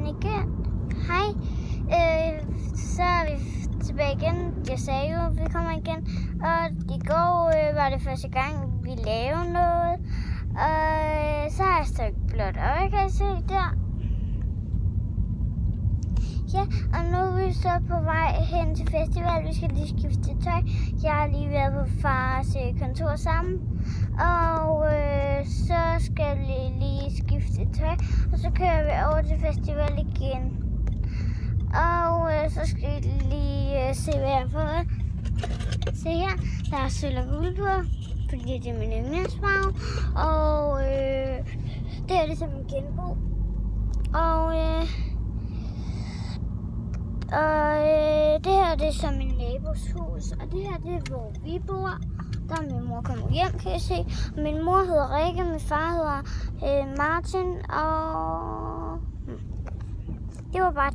den igen. Hej. Øh, så er vi tilbage igen. Jeg sagde jo, at vi kommer igen. Og i går øh, var det første gang, vi lavede noget. Og øh, så har jeg stået blåt øje, kan jeg se der. Ja, og nu er vi så på vej hen til festival. Vi skal lige skifte tøj. Jeg har lige været på fars øh, kontor sammen. Og øh, så skal vi lige skifte tøj. Og så kører vi over til festival. Og så skal I lige øh, se, hvad jeg har fået. Se her, der er sølv og guld på, fordi det er min yndlingsfarve. Og øh, det er ligesom en genbrug. Og øh, og øh, det her det er så min nabos hus, og det her det er hvor vi bor. Der er min mor kommet hjem, kan jeg se. Og min mor hedder Rikke, min far hedder øh, Martin, og hmm. det var bare